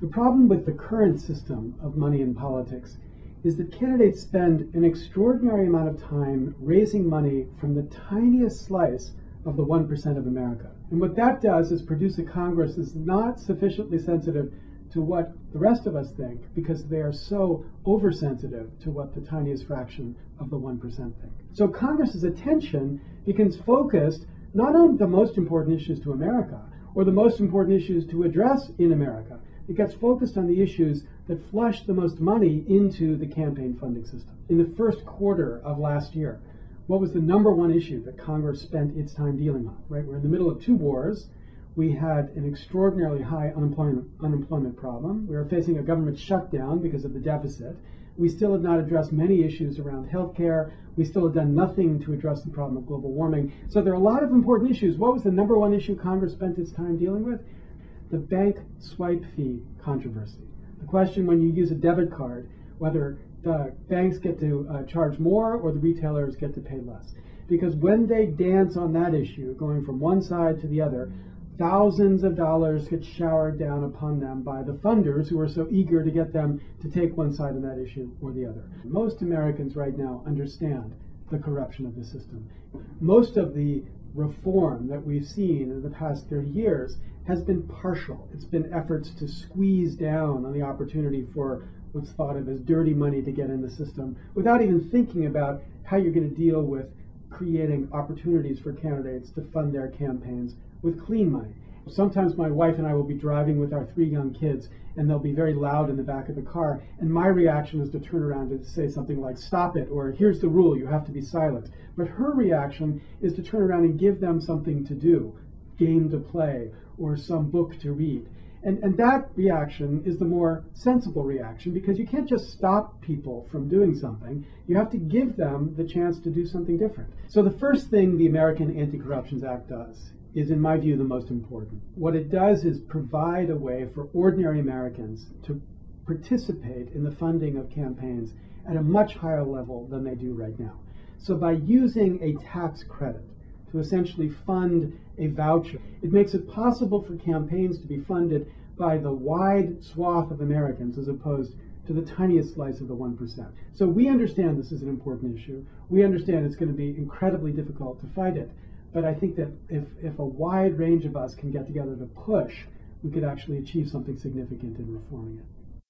The problem with the current system of money in politics is that candidates spend an extraordinary amount of time raising money from the tiniest slice of the 1% of America. And what that does is produce a Congress that's not sufficiently sensitive to what the rest of us think because they are so oversensitive to what the tiniest fraction of the 1% think. So Congress's attention becomes focused not on the most important issues to America or the most important issues to address in America. It gets focused on the issues that flush the most money into the campaign funding system. In the first quarter of last year, what was the number one issue that Congress spent its time dealing on? Right, we're in the middle of two wars. We had an extraordinarily high unemployment unemployment problem. We were facing a government shutdown because of the deficit. We still had not addressed many issues around health care. We still had done nothing to address the problem of global warming. So there are a lot of important issues. What was the number one issue Congress spent its time dealing with? The bank swipe fee controversy. The question when you use a debit card, whether the banks get to uh, charge more or the retailers get to pay less. Because when they dance on that issue, going from one side to the other, thousands of dollars get showered down upon them by the funders who are so eager to get them to take one side of that issue or the other. Most Americans right now understand the corruption of the system. Most of the reform that we've seen in the past 30 years has been partial. It's been efforts to squeeze down on the opportunity for what's thought of as dirty money to get in the system without even thinking about how you're going to deal with creating opportunities for candidates to fund their campaigns with clean money. Sometimes my wife and I will be driving with our three young kids, and they'll be very loud in the back of the car. And my reaction is to turn around and say something like, Stop it, or Here's the rule, you have to be silent. But her reaction is to turn around and give them something to do, game to play, or some book to read. And, and that reaction is the more sensible reaction because you can't just stop people from doing something. You have to give them the chance to do something different. So the first thing the American Anti-Corruption Act does is, in my view, the most important. What it does is provide a way for ordinary Americans to participate in the funding of campaigns at a much higher level than they do right now. So by using a tax credit, to essentially fund a voucher. It makes it possible for campaigns to be funded by the wide swath of Americans as opposed to the tiniest slice of the 1%. So we understand this is an important issue. We understand it's going to be incredibly difficult to fight it. But I think that if, if a wide range of us can get together to push, we could actually achieve something significant in reforming it.